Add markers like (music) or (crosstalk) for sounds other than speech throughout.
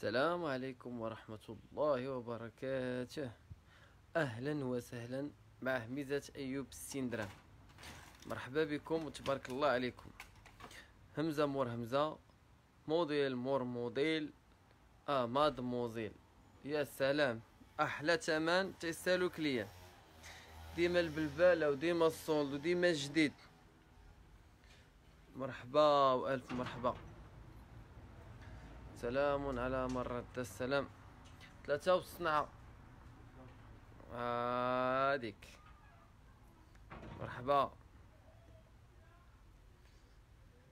السلام عليكم ورحمة الله وبركاته. أهلا وسهلا مع هميزة أيوب الستين درهم مرحبا بكم وتبارك الله عليكم. همزة مور همزة موديل مور موديل آه ماد موزيل. يا سلام أحلى تمن تيسالو كليا ديما البلبالة وديما ال solde وديما الجديد مرحبا وألف مرحبا. سلام على من رد السلام. ثلاثة وصنعة هاديك مرحبا.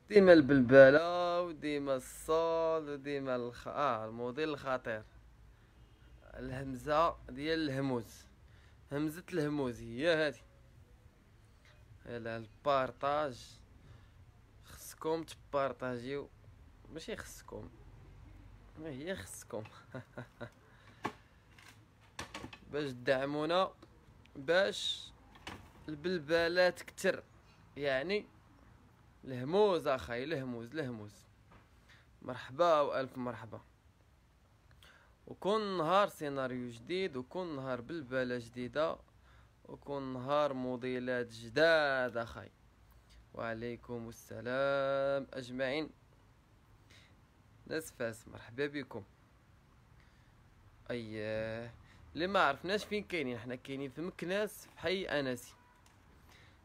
ديما البلبلة وديما الصال وديما الخ... آه الموديل الخطير. الهمزة ديال الهموز. همزة الهموز هي هادي هلا البارطاج. خصكم تبارطاجيو. ماشي خصكم. ما خصكم. (laughs) باش تدعمونا باش البلبالات كتر. يعني الهموز اخاي الهموز الهموز. مرحبا وألف مرحبا. وكل نهار سيناريو جديد وكل نهار بلبالة جديدة وكل نهار موديلات جداد اخاي وعليكم السلام أجمعين. ناس فاس مرحبا بكم. اييه اللي ما عرفناش فين كاينين حنا كاينين في مكناس في حي انسي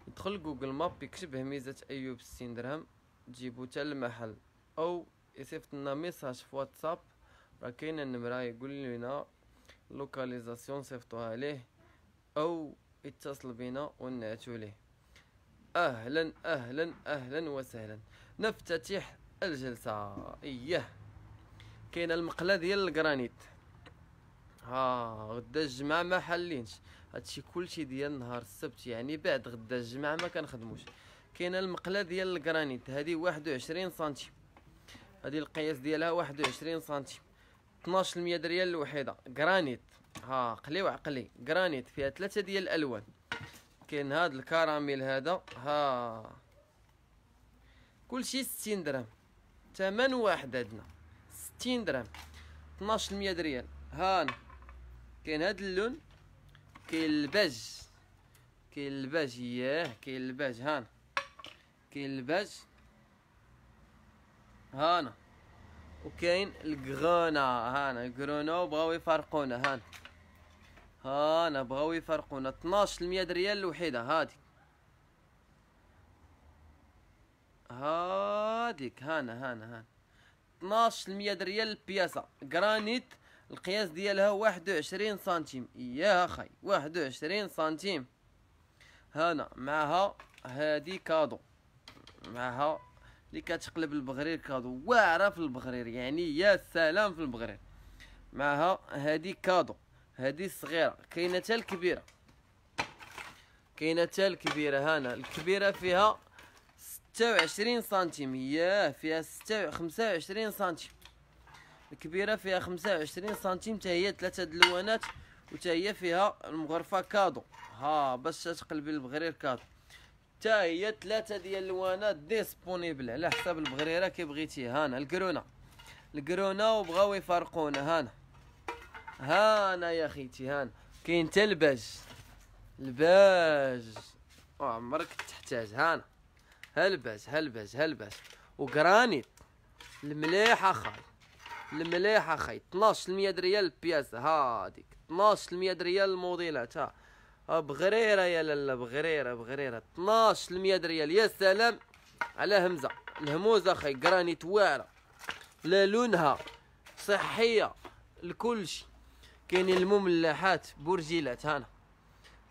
يدخل جوجل ماب يكتب هميزة أيوب ستين درهم تجيبو تا المحل. أو يصيفط لنا message في واتساب راه كاينة النمرة يقول لنا localisation صيفطوها ليه أو يتصل بينا ونعتو ليه أهلا أهلا أهلا وسهلا. نفتتح الجلسة. اييه كاين المقلة ديال الجرانيت ها غدا الجمعة ما حلينش. هادشي كلشي ديال نهار السبت يعني بعد غدا الجمعة ما كنخدموش. كاينة المقلة ديال الجرانيت واحد وعشرين سنتيم. هادي القياس ديالها واحد وعشرين سنتيم. 12 المية ريال الوحيدة. جرانيت ها قلي وعقلي. جرانيت فيها ثلاثة ديال الألوان. كاين هاد الكراميل هذا. ها. كلشي ستين درهم. ثمن واحد عندنا. ستين درهم. 12 مية ريال هانا كاين هاد اللون. كاين الباج. كاين الباج ياه كاين الباج. هانا كاين الباج. هانا وكاين الكغونا. هانا الكغونا وبغاو يفرقونا هانا هانا بغاو يفرقونا 12 مية ريال الوحيدة. هادي. هاديك هانا هانا هانا. 12 مية ريال البياسة. جرانيت القياس ديالها واحد وعشرين سنتيم. يا أخي واحد وعشرين سنتيم. هانا معها هادي cadeau. معها اللي كتقلب البغرير cadeau. واعرة في البغرير يعني يا سلام في البغرير. معها هادي cadeau هادي الصغيره كاينة حتى الكبيرة. كاينة حتى الكبيرة هانا. الكبيرة فيها ستة وعشرين سنتيم ياه فيها ستة خمسة وعشرين سنتيم. الكبيرة فيها خمسة وعشرين سنتيم تا هي دلوانات وتا هي فيها المغرفة كادو. ها باش تقلبي البغرير كادو. تا هي ديال اللوانات ديسبونيبل على حساب البغريرة كي بغيتي. هانا الكرونا. الكرونا وبغاو يفرقونا هانا. هانا يا خيتي هانا. كاين تا الباج. الباج. عمرك تحتاج. هانا. هلبس هلبس هلبس. وجرانيت. المليح أخاي. المليح أخاي. 12 100 ريال البياسة هاديك. 12 100 ريال الموديلات ها بغريرة يا لالا بغريرة بغريرة 12 100 ريال. يا سلام على همزة. الهموز أخاي. جرانيت واعرة. لا لونها صحية لكلشي كاينين المملحات بورجيلات هانا.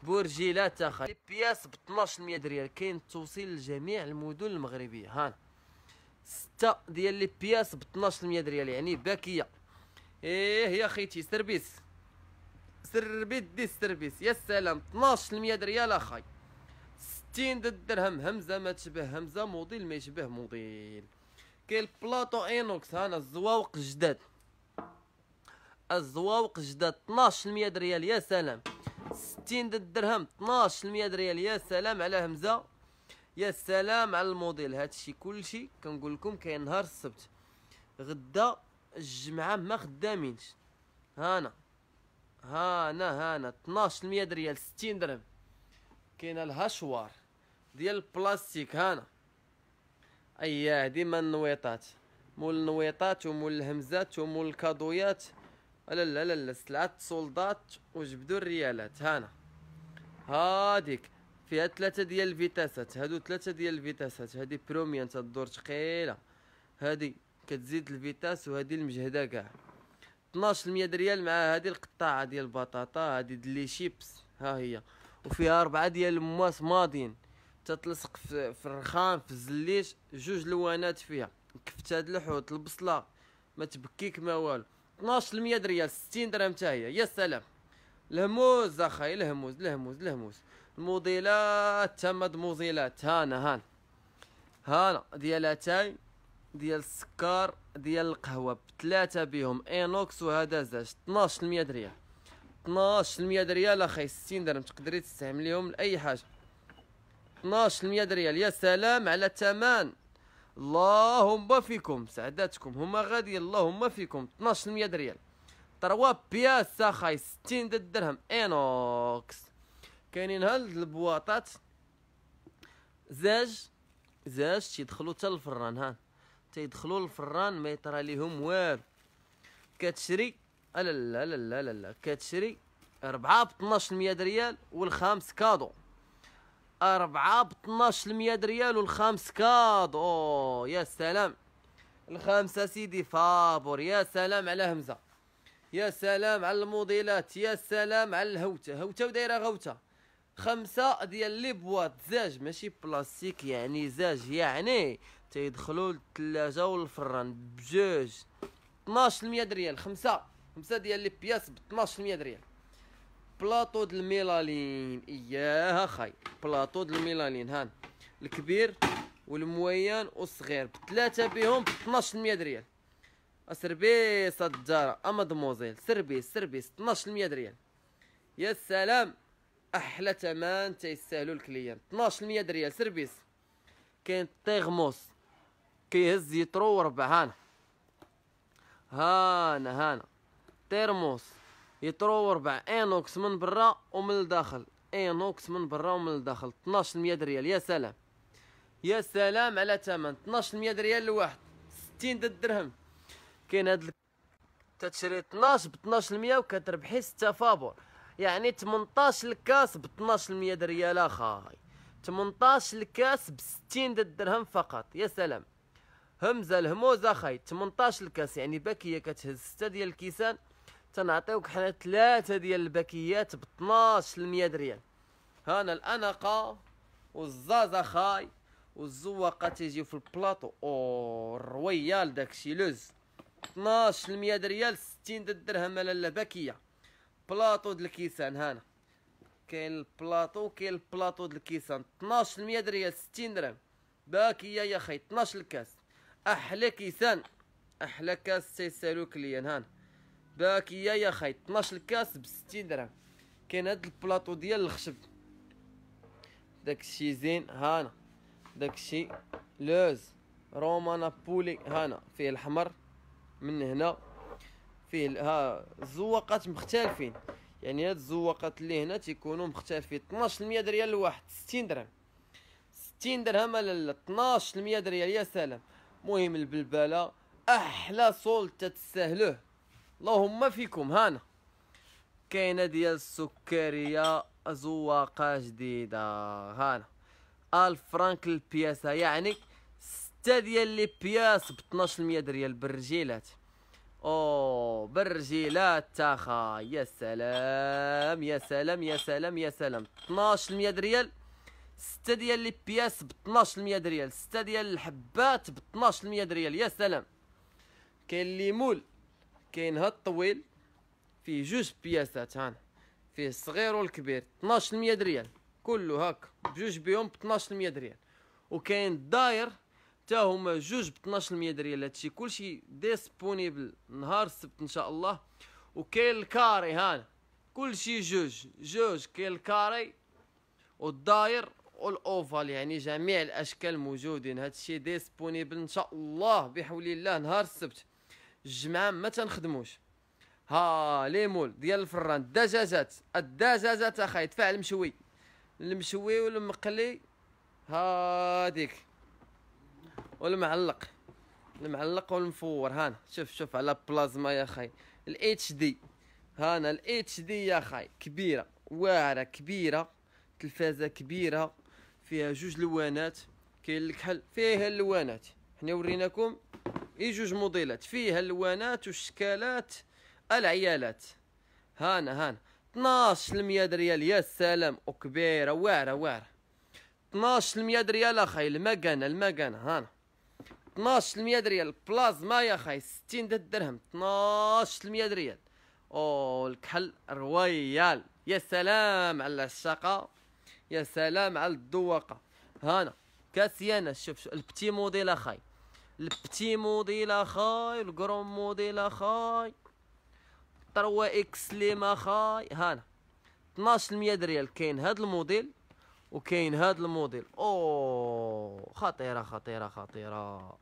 بورجيلات اخا بياس ب 1200 ريال كاين التوصيل لجميع المدن المغربية. هانا ستة ديال les pièces ب 1200 ريال يعني باكية. إيه يا خيتي service. service des services. يا سلام 1200 ريال اخاي 60 درهم همزة ما تشبه همزة موديل ما يشبه موديل. كاين ال plateau inox. هانا الزواوق جداد. الزواوق جداد. 1200 ريال يا سلام. ستين درهم 12 المية ريال يا سلام على همزة يا سلام على الموديل. هادشي كلشي كنقول لكم كاين نهار السبت. غدا الجمعة ما خدامينش. هانا هانا هانا. 12 المية ريال 60 درهم. كاينة ال hachoir ديال البلاستيك هانا. اييه ديما النويطات مول النويطات ومول الهمزات ومول الكادويات. لا لا لا لا سلعة سولدات وجبدو الريالات. هانا. هاديك. فيها ثلاثة ديال الفيتاسات. هادو ثلاثة ديال الفيتاسات. هادي première تدور ثقيلة هادي كتزيد ال vitesse وهادي المجهدة كاع. 12 المية ريال مع هادي القطاعة ديال البطاطا هادي د les chips. ها هي. وفيها أربعة ديال المواس ماضيين تتلصق في, في الرخام في الزليش. جوج لوانات فيها. كفت هاد الحوت البصلة. ما تبكيك ما والو. 12 المية ريال 60 درهم حتى هي. يا سلام. الهموز اخاي الهموز الهموز الهموز. الموديلات تما موزيلات. هانا هان هانا. ديال أتاي ديال السكر ديال القهوة. بثلاثة بهم inox وهذا زاج. 12 المية ريال. 12 المية ريال اخاي 60 درهم. تقدري تستعمليهم لأي حاجة. 12 المية ريال. يا سلام على الثمن اللهم فيكم سعداتكم هما غادي اللهم فيكم. 12 المية ريال trois pièces اخاي 60 درهم inox. كاينين هاد البواطات. زاج زاج تيدخلوا حتى الفران ها. تيدخلوا الفران ما يطرى ليهم والو. كتشري لا لا لا لا لا. كتشري أربعة ب 12 ريال والخامس cadeau. أربعة ب 12 ريال والخامس cadeau. يا سلام. الخامسة سيدي فابور. يا سلام على همزة. يا سلام على الموديلات. يا سلام على الهوتة. هوتة ودايرة غوتة. خمسة ديال les boîtes. زاج ماشي بلاستيك يعني زاج. يعني تيدخلوا للثلاجة والفران بجوج. 12 ريال. خمسة. خمسة ديال les pièces ب 12 ريال. بلاطو د ال mélamine اياها خاي بلاطو د ال mélamine هان. الكبير وال moyen والصغير بثلاثة بهم ب 12 ريال. service الدارة mademoiselle service service 12 ريال. يا سلام أحلى ثمن تيستاهلوا ال clients 12 ريال service. كاين thermos كيهز ليترو وربع هانا. هانا هانا. thermos. ليترو وربع inox من برا ومن الداخل. inox من برا ومن الداخل. 12 ريال. يا سلام. يا سلام على ثمن 12 ريال لواحد. 60 درهم كاين هاد تتشري 12 ب 12 وكتربحي 6 فابور يعني 18 الكاس ب 12 ريال أخاي. 18 الكاس ب 60 درهم فقط. يا سلام. همزة الهموز أخاي. 18 الكاس. يعني باكية كتهز. 6 ديال الكيسان تنعطيوك حنا ثلاثة ديال الباكيات ب 12 ريال. هانا الأناقة والزاز اخاي والزواقة تيجيو في البلاطو. أو ال royal داكشي لوز. 12 ريال 60 درهم لاله paquet plateau د الكيسان هانا كاين البلاطو كاين البلاطو د الكيسان. 12 ريال 60 درهم. باكية يا خي 12 الكاس. أحلى كيسان. أحلى كاس تيسالو clients هانا paquet يا خي 12 الكاس ب 60 درهم. كاين هاد البلاطو ديال الخشب. داكشي زين هانا. داكشي لوز. رومانا بولي هانا. فيه الحمر من هنا. فيه ها الزواقات مختلفين. يعني هاد الزواقات اللي هنا تيكونوا مختلفين. 12 ريال الواحد 60 درهم. 60 درهم لا 12 ريال يا سلام. مهم البلبلة أحلى صول تتساهلوه. اللهم فيكم. هانا. كاينة ديال السكريه زواقه جديدة. هانا. الف فرانك البياسة. يعني ستة ديال لي بياس ب 12 ريال بالرجيلات أوه بالرجيلات تاخا. يا سلام يا سلام يا سلام يا سلام. 12 ريال ستة ديال les pièces ب 12 ريال ستة ديال الحبات ب 12 ريال يا سلام. كاين les moules كاين هاد الطويل فيه جوج بياسات هان. فيه الصغير والكبير 12 ريال كله هاك بجوج بيهم ب 12 ريال وكاين الداير تا هما جوج ب 12 ريال هادشي كلشي disponible نهار السبت إن شاء الله. وكاين ال carré هان كلشي جوج جوج. كاين ال carré والداير وال ovale يعني جميع الأشكال موجودين. هادشي disponible إن شاء الله بحول الله نهار السبت. الجمعة ما تنخدموش. ها les moules ديال الفران الدجاجات الدجاجات اخاي دفع المشوي المشوي والمقلي هاديك. والمعلق المعلق والمفور هانا. شوف شوف على بلازما يا خاي الاتش دي هانا الاتش دي يا خاي كبيرة واعرة كبيرة تلفازة كبيرة فيها جوج لوانات. كاين الكحل فيها اللوانات حنا وريناكم. إي جوج موديلات. فيها اللوانات والشكالات العيالات. هانا هانا. 12 100 ريال يا سلام. وكبيرة واعرة واعرة. 12 100 ريال اخاي المكانة المكانة. هانا. 12 100 ريال بلازما يا اخاي 60 درهم. 12 100 ريال أو الكحل رويال. يا سلام على الشقة. يا سلام على الذواقة هانا. كاسيانا شوف شوف البتي موديل اخاي البتي موديل اخاي الكروم موديل اخاي 3 إكس ليم اخاي هانا. 12 100 ريال كاين هاد الموديل وكاين هاد الموديل. أو خطيرة خطيرة خطيرة.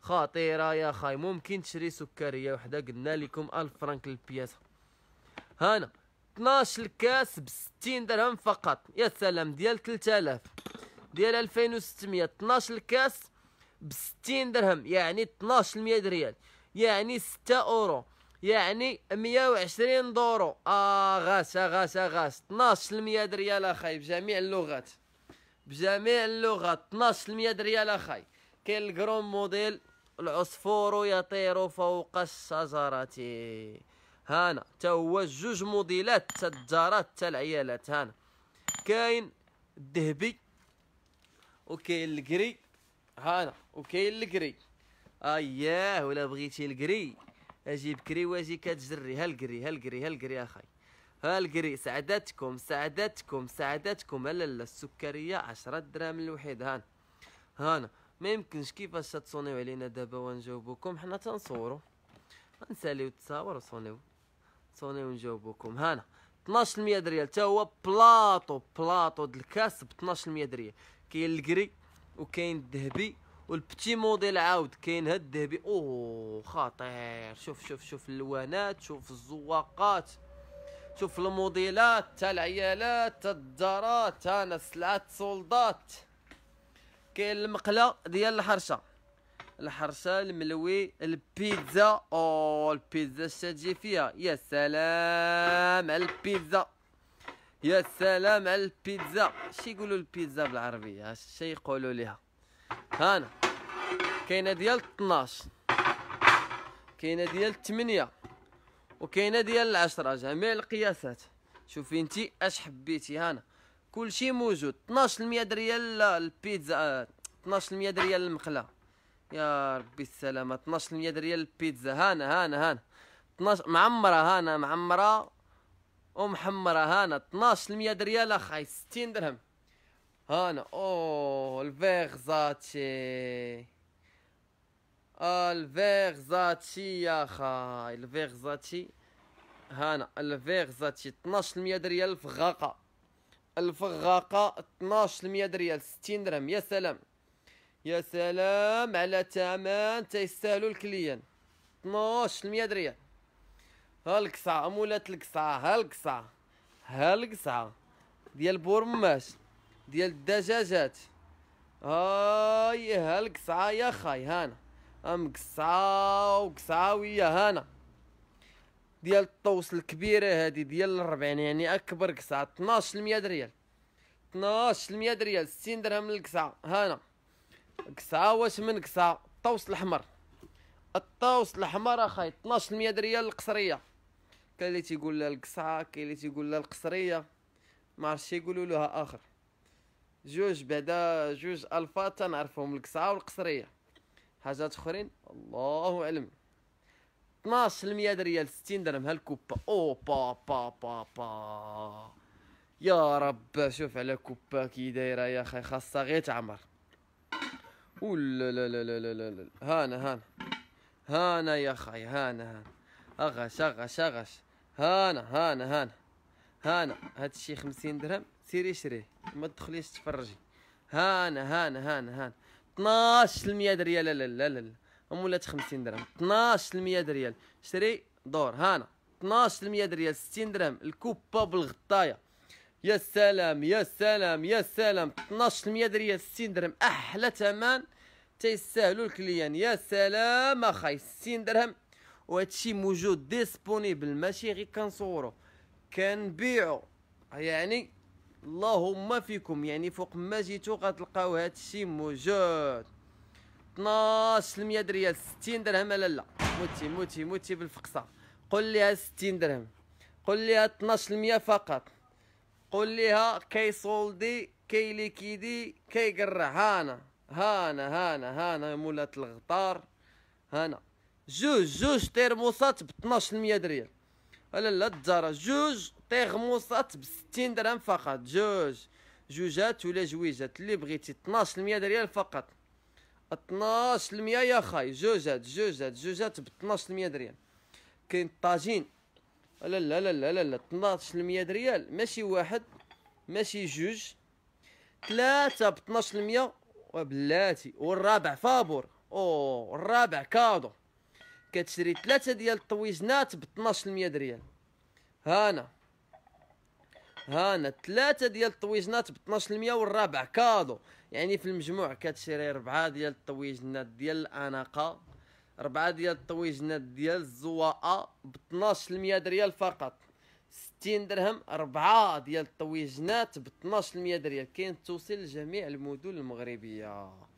خطيرة يا خاي. ممكن تشري سكرية وحدة قلنا لكم 1000 فرنك للبياسة. هانا. 12 كاس ب 60 درهم فقط. يا سلام ديال 3000 ديال 2600 12 كاس ب 60 درهم يعني 12 ريال يعني 6 أورو يعني 120 دورو. آه غاس غاس غاس 12 ريال أخاي بجميع اللغات. بجميع اللغات. 12 ريال أخاي. كاين ال grand modèle العصفور يطير فوق الشجرة. هانا تا هو جوج موديلات تا الدارات تا العيالات. هانا. كاين الذهبي وكاين ال gris. هانا وكاين ال gris أياه ولا بغيتي ال gris؟ أجيب gris وأجي كتجري. ها ال gris ها ال gris ها ال gris اخاي ها ال gris سعدتكم سعدتكم سعدتكم لا لا السكرية عشرة دراهم الوحيد. هانا هانا ما يمكنش كيفاش تصونيو علينا دابا ونجاوبوكم. حنا تنصورو. نساليو التصاور وصونيو. صونيو ونجاوبوكم. هانا 12 ريال تا هو plateau plateau د الكاس ب 12 ريال كاين ال gris وكاين الذهبي وال petit modèle عاود كاين هاد الذهبي. أوه خطير. شوف شوف شوف اللوانات شوف الزواقات شوف الموديلات تاع العيالات تاع الدارات أنا سلعات سولدات. كاين المقلة ديال الحرشة. الحرشة الملوي البيتزا. أو البيتزا تجي فيها. يا سلام على البيتزا. يا سلام على البيتزا. شي يقولوا البيتزا بالعربية؟ شي يقولوا ليها. هانا كاينة ديال 12 كاينة ديال 8 وكاينة ديال العشرة. جميع القياسات. شوفي انتي اش حبيتي. هانا كلشي موجود. 12 ريال البيتزا. 12 ريال المقله يا ربي السلامة. 12 ريال البيتزا. هانا هانا هانا 12 معمرة. هانا معمرة ومحمرة هانا 12 ريال اخاي 60 درهم. هانا أوه الفيغ زاتشي. الفيغ زاتشي يا خاي الفيغ زاتشي. هانا الفيغ زاتشي 12 ريال الفغاقة. الفغاقة 12 ريال 60 درهم يا سلام. يا سلام على تمن تيستاهلوا ال clients. 12 ريال ها القصعة مولات القصعة ها القصعة ها القصعة ديال بورماش ديال الدجاجات. هاي ها القصعة يا خاي هانا. ام قصعة وقصعة ويا هانا. ديال الطوس الكبيرة هادي ديال الربعين يعني أكبر قصعة 12 ريال 12 ريال 60 درهم القصعة هانا. قصعة واش من قصعة الطوس الأحمر. الطوس الأحمر أخاي 12 ريال القصرية. كاين اللي تيقول لها القصعة كاين اللي تيقول لها القصرية. ما عرفتش يقولوا لها آخر. جوج بعدا جوج الفات تنعرفهم القصعة والقصرية. حاجات أخرين الله أعلم. 12 ريال 60 درهم هالكوبا. أو با با با با. يا رب شوف على كوبا كي دايرة يا أخي خاصها غير تعمر. ولا لا لا لا لا لا لا هانا هانا. هانا يا خاي هانا هانا. أغش أغش أغش. هانا هانا هانا. هانا هاد الشي خمسين درهم. سيري شريه ما تدخليش تفرجي. هانا هانا هانا هانا. 12 ريال لا لا لا لا ولات 50 درهم. 12 المية ريال شري دور. هانا. 12 المية ريال 60 درهم. الكوبا بالغطاية. يا سلام يا سلام يا سلام. 12 المية ريال 60 درهم. أحلى ثمن تيستاهلوا ال clients. يا سلام أخاي. 60 درهم. وهادشي موجود disponible ماشي غير كنصورو كنبيعو. يعني اللهم فيكم. يعني فوق ما جيتو غتلقاو هادشي موجود. 12 المية ريال 60 درهم. لا لا موتي موتي موتي بالفقصة. قول ليها 60 درهم. قول ليها 12 المية فقط. قول ليها كيسولدي كيليكيدي كي قرع هانا هانا هانا هانا مولات الغطار. هانا. جوج جوج تيرموسات ب 12 ريال لا لا التجاره جوج تيرموسات ب 60 درهم فقط. جوج. جوجات ولا جويجات. اللي بغيتي 12 ريال فقط. 12 يا خاي. جوجات جوجات جوجات ب 12 ريال كاين طاجين. لا لا لا لا لا. لا 12 ريال ماشي واحد ماشي جوج. ثلاثة ب 12 وبلاتي. والرابع فابور. أو الرابع cadeau. كتشري ثلاثة ديال الطويجنات ب 12 ريال هانا. هانا ثلاثة ديال الطويجنات ب 12 والرابع cadeau. يعني في المجموع كتشري ربعة ديال الطويجنات ديال الأناقة ربعة ديال الطويجنات ديال الزواقة ب 12 ريال فقط. 60 درهم ربعة ديال الطويجنات ب 12 ريال كاين توصيل لجميع المدن المغربية.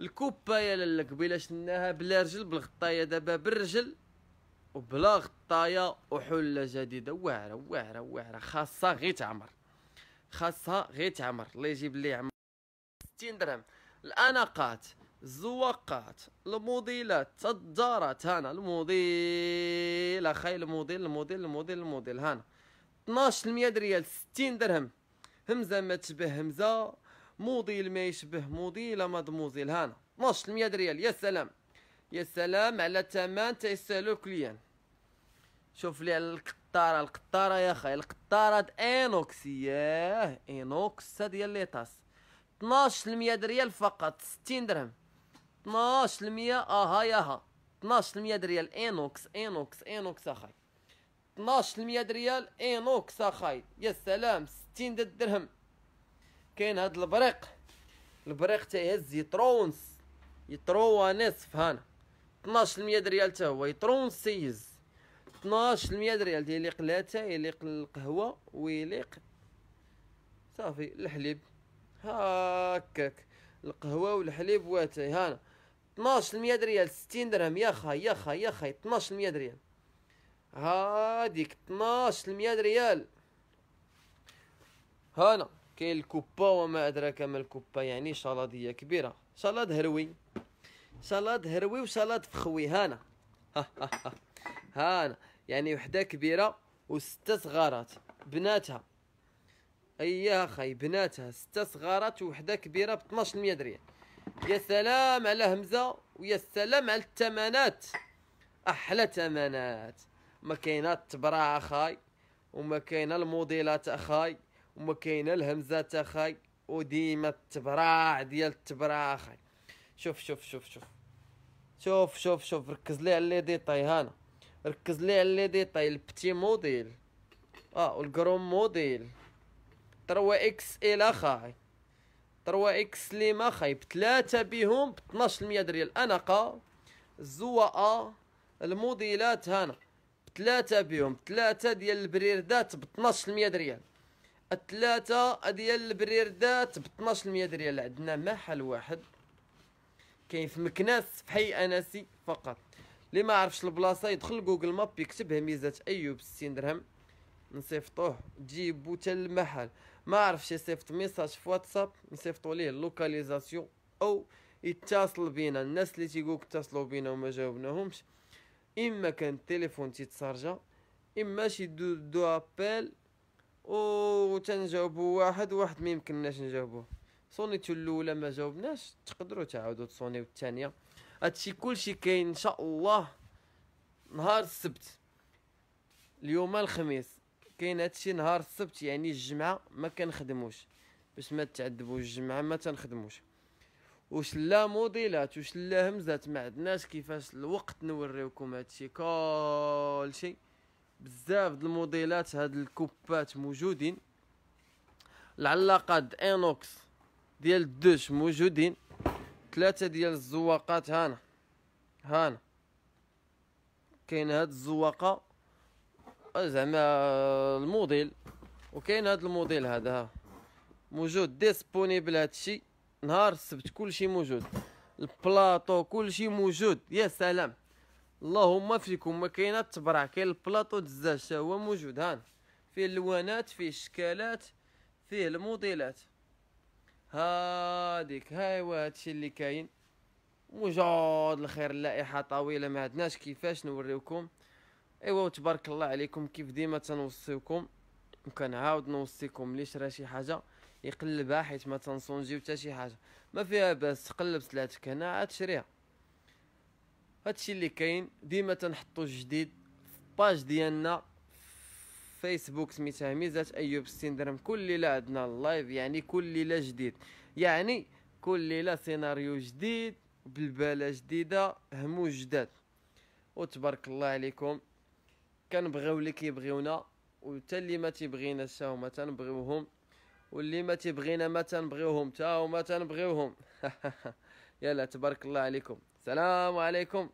الكوبا يا لالا قبيلة شناها؟ بلا رجل بالغطايه دابا بالرجل وبلا غطاية وحلة جديدة واعرة واعرة واعرة خاصها غير تعمر خاصها غير تعمر الله يجيب لي عمر. 60 درهم. الأناقات الزواقات الموديلات الدارات هانا الموديل أخي الموديل الموديل الموديل الموديل هانا 12 ريال 60 درهم. همزة ما تشبه همزة. موديل ما يشبه موديل مادموزيل هانا 12 ريال يا سلام. يا سلام على ثمن تيسالو client. شوف لي على القطارة القطارة يا خاي القطارة inox ياه inox ديال les tasses 12 ريال فقط 60 درهم. 12 آها ياها. 12 ريال inox inox inox اخاي 12 ريال inox اخاي يا سلام 60 درهم. كاين هاد البريق. البريق تيهز يطرونس يطرو نصف هانا 12 ريال تا هو. يطرونس تيهز 12 ريال يليق لاتا يليق القهوة ويليق صافي الحليب. هاكاك. القهوة والحليب واتاي. هانا 12 ريال 60 درهم. يا خاي يا خاي يا خاي. 12 ريال هاديك. 12 ريال هانا كاين الكوبا وما أدراك ما الكوبا يعني شلاضيه كبيرة. شلاض هروي. شلاض هروي وشلاض فخوي هانا. ها ها ها. هانا. يعني وحدة كبيرة وستة صغارات. بناتها. اي خاي بناتها ستة صغارات وحده كبيرة ب 12 ريال يا سلام على همزة ويا سلام على الثمنات أحلى ثمنات ما كاينات تبرع أخاي وما كاينة الموديلات أخاي. وما كاينة الهمزات أخاي وديما التبراع ديال التبراع أخاي. شوف شوف شوف شوف. شوف شوف شوف ركز لي على les détails هانا. ركز لي على les détails ال petit modèle. آه وال grand modèle. 3 XL أخاي. 3 X slim أخاي. بثلاثه بهم ب 12 ريال اناقه الزواقه الموديلات هانا. بثلاثه بهم ثلاثة ديال البريردات ب 12 ريال الثلاثة ديال البريردات ب 12 ريال عندنا محل واحد كاين في مكناس في حي انسي فقط. اللي ما عرفش البلاصة يدخل Google Maps يكتب هميزات أيوب 60 درهم. نصيفطوه. تجيبو حتى المحل. ما عرفش يصيفط message في واتساب نصيفطو ليه ال localisation أو يتصل بينا. الناس اللي تيقولك اتصلوا بينا وما جاوبناهمش. إما كان التليفون تيتسارجا إما شي دو double appel و تنجاوبو واحد واحد ما يمكنناش نجاوبوه صونيتو الأولى ما جاوبناش تقدروا تعاودوا تصونيو الثانية هادشي كلشي كاين إن شاء الله نهار السبت. اليوم الخميس. كاين هادشي نهار السبت يعني الجمعة ما كنخدموش. باش ما تعذبوش الجمعة ما تنخدموش. وش لا موديلات وش لا همزات ما عندناش كيفاش الوقت نوريوكم هادشي كلشي. بزاف د الموديلات هاد الكوبات موجودين. العلاقات inox ديال الدوش موجودين. ثلاثة ديال الزواقات هانا هانا كاين هاد الزواقة زعما الموديل. وكاين هاد الموديل هذا. ها موجود disponible هادشي نهار السبت كلشي موجود. البلاطو كلشي موجود. يا سلام. اللهم فيكم ما كاينة تبرع كاين البلاطو دزاج هو موجود. هان فيه الوانات فيه الشكالات فيه الموديلات. هاديك هاي هادشي اللي كاين. موجود الخير اللائحة طويلة ما عندناش كيفاش نوريوكم. إيوا تبارك الله عليكم كيف ديما تنوصيكم وكنعاود نوصيكم ليش راه شي حاجة؟ يقلبها حيت ما تنصونجيو حتى شي حاجة. ما فيها باس تقلب سلاتك هنا عاد تشريها هادشي اللي كاين ديما تنحطو جديد في page ديالنا فيسبوك سميتها هميزات أيوب السندرم كل ليلة عندنا ال live يعني كل ليلة جديد. يعني كل ليلة سيناريو جديد بالبالة جديدة همو جداد. وتبارك الله عليكم. كنبغيو اللي كيبغيونا وتا اللي ما تيبغيناش هما تنبغيوهم واللي ما تيبغينا ما تنبغيوهم تا هما تنبغيوهم. (laughs) يلا تبارك الله عليكم. السلام عليكم.